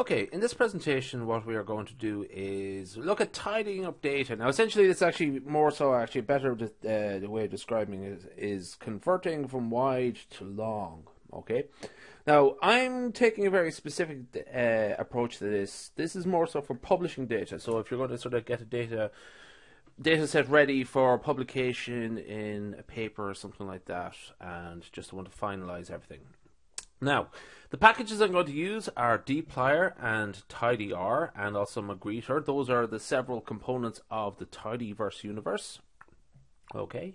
Okay, in this presentation, what we are going to do is look at tidying up data. Now, essentially, it's actually more so, actually, better uh, the way of describing it is, converting from wide to long. Okay, now I'm taking a very specific uh, approach to this. This is more so for publishing data. So, if you're going to sort of get a data data set ready for publication in a paper or something like that, and just want to finalize everything. Now, the packages I'm going to use are dplyr and tidyr and also magrittr. Those are the several components of the tidyverse universe. Okay.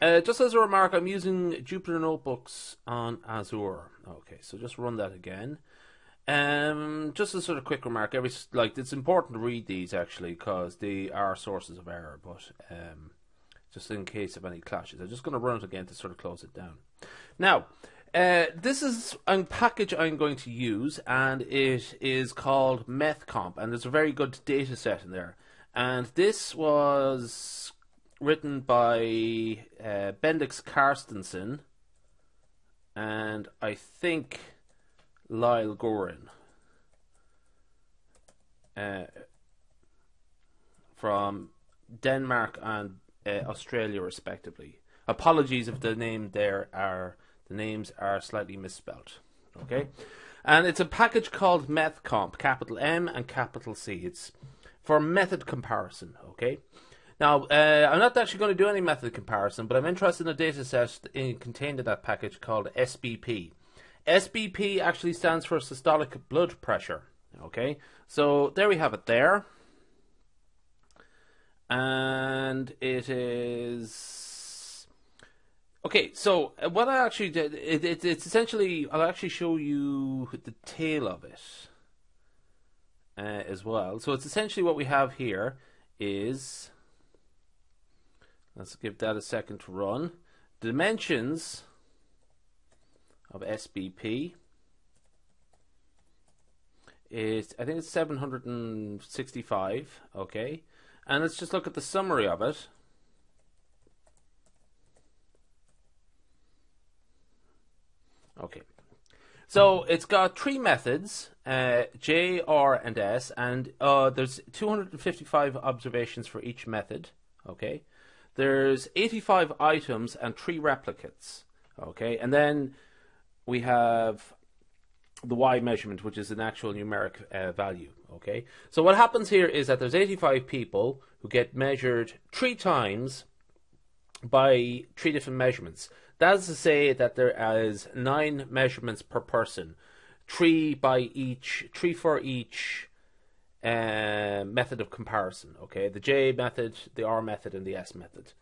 Uh, just as a remark, I'm using Jupyter Notebooks on Azure. Okay, so just run that again. Um, just a sort of quick remark, every like it's important to read these actually because they are sources of error. But um, just in case of any clashes, I'm just going to run it again to sort of close it down. Now, uh, this is a package I'm going to use, and it is called MethComp, and there's a very good data set in there. And this was written by uh, Bendix Carstensen, and I think Lyle Gurrin uh, from Denmark and uh, Australia, respectively. Apologies if the name there are the names are slightly misspelt. Okay, and it's a package called MethComp, capital M and capital C. It's for method comparison. Okay. Now, uh, I'm not actually going to do any method comparison, but I'm interested in a data set in, contained in that package called SBP. SBP actually stands for systolic blood pressure. Okay, so there we have it there. And it is. Okay, so uh, what I actually did, it, it, it's essentially, I'll actually show you the tail of it uh, as well. So it's essentially what we have here is. Let's give that a second to run. Dimensions of SBP is I think it's 765 okay and let's just look at the summary of it okay so it's got three methods uh, J, R and S and uh, there's 255 observations for each method okay there's 85 items and three replicates okay and then we have the y measurement, which is an actual numeric uh, value. Okay, so what happens here is that there's 85 people who get measured three times by three different measurements. That is to say that there is nine measurements per person, three by each, three for each uh, method of comparison. Okay, the J method, the R method, and the S method.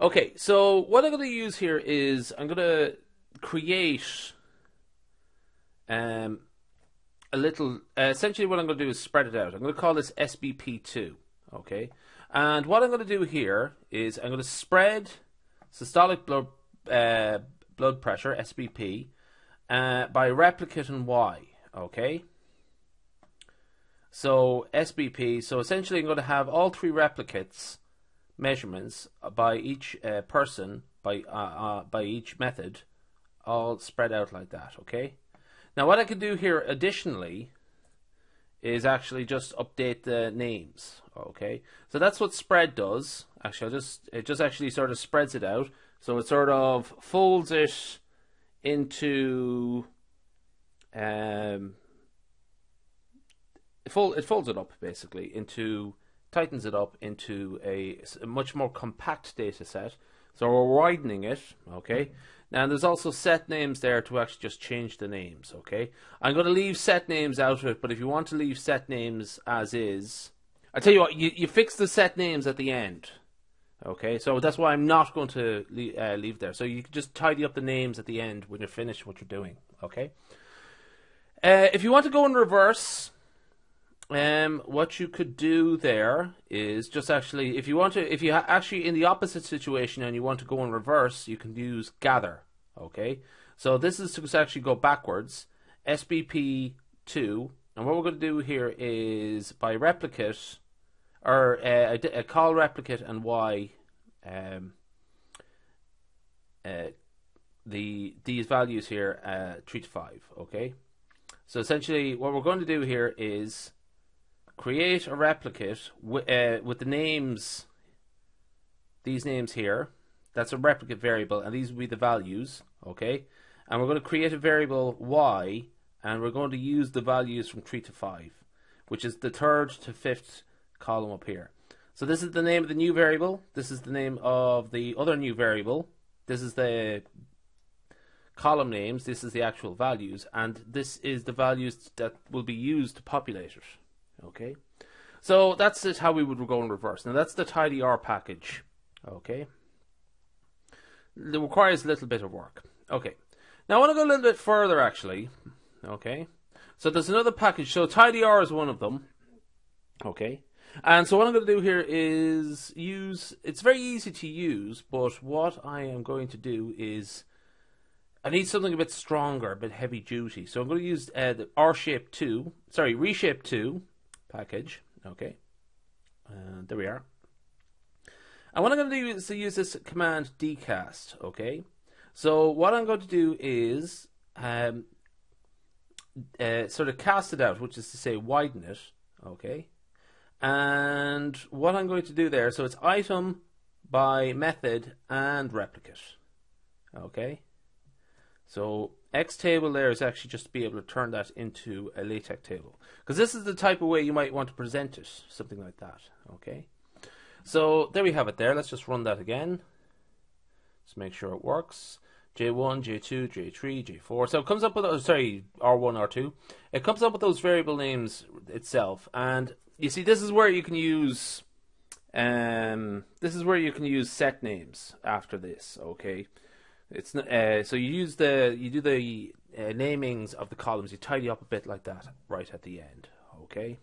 Okay, so what I'm going to use here is I'm going to create um, a little. Uh, essentially, what I'm going to do is spread it out. I'm going to call this SBP2. Okay, and what I'm going to do here is I'm going to spread systolic blood uh, blood pressure (SBP) uh, by replicate and Y. Okay. So SBP. So essentially, I'm going to have all three replicates measurements by each uh, person by uh, uh, by each method, all spread out like that. Okay. Now, what I can do here additionally is actually just update the names. Okay, so that's what spread does. Actually, I'll just it just actually sort of spreads it out. So it sort of folds it into um, it, fold, it folds it up basically into tightens it up into a, a much more compact data set. So we're widening it. Okay. Now there's also set names there to actually just change the names, okay? I'm going to leave set names out of it, but if you want to leave set names as is, I tell you what, you, you fix the set names at the end, okay? So that's why I'm not going to leave, uh, leave there. So you can just tidy up the names at the end when you're finished what you're doing, okay? Uh, if you want to go in reverse, um, what you could do there is just actually, if you want to, if you ha- actually in the opposite situation and you want to go in reverse, you can use gather. Okay, so this is to actually go backwards. SBP two, and what we're going to do here is by replicate or uh, a, a, call replicate and y. Um, uh, the these values here uh, three to five. Okay, So essentially, what we're going to do here is create a replicate uh, with the names, these names here. That's a replicate variable, and these will be the values, okay? And we're going to create a variable y, and we're going to use the values from 3 to 5, which is the third to fifth column up here. So this is the name of the new variable. This is the name of the other new variable. This is the column names. This is the actual values. And this is the values that will be used to populate it. Okay. So that's how we would go in reverse. Now that's the tidyr package. Okay. It requires a little bit of work. Okay. Now I want to go a little bit further actually. Okay. So there's another package. So tidyr is one of them. Okay. And so what I'm going to do here is use, it's very easy to use, but what I am going to do is, I need something a bit stronger, a bit heavy duty. So I'm going to use uh, the R-Shape 2, sorry, Reshape 2 package, okay. Uh, there we are. And what I'm going to do is to use this command dcast, okay. So what I'm going to do is um, uh, sort of cast it out, which is to say widen it, okay. And what I'm going to do there, so it's item by method and replicate. Okay. So xtable there is actually just to be able to turn that into a LaTeX table. Because this is the type of way you might want to present it, something like that. Okay. So there we have it there. Let's just run that again. Let's make sure it works. J1, J2, J3, J4. So it comes up with, sorry, R1, R2. It comes up with those variable names itself. And you see, this is where you can use, um, this is where you can use set names after this. Okay, it's uh, so you use the you do the uh, namings of the columns. You tidy up a bit like that right at the end. Okay.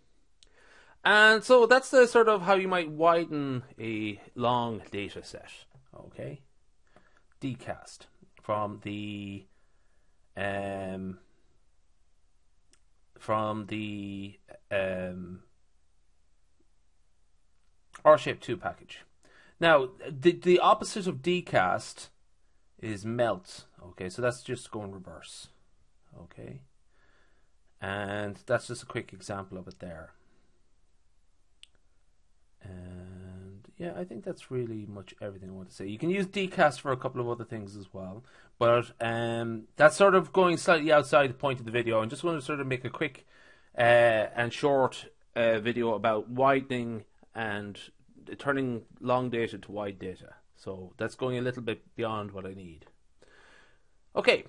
And so that's the sort of how you might widen a long data set. Okay. Dcast from the um, from the um, R-Shape 2 package. Now, the, the opposite of dcast is melt. Okay, so that's just going reverse. Okay. And that's just a quick example of it there. And yeah, I think that's really much everything I want to say. You can use dcast for a couple of other things as well, but um, that's sort of going slightly outside the point of the video. I'm just going to sort of make a quick uh, and short uh, video about widening and turning long data to wide data. So that's going a little bit beyond what I need. Okay,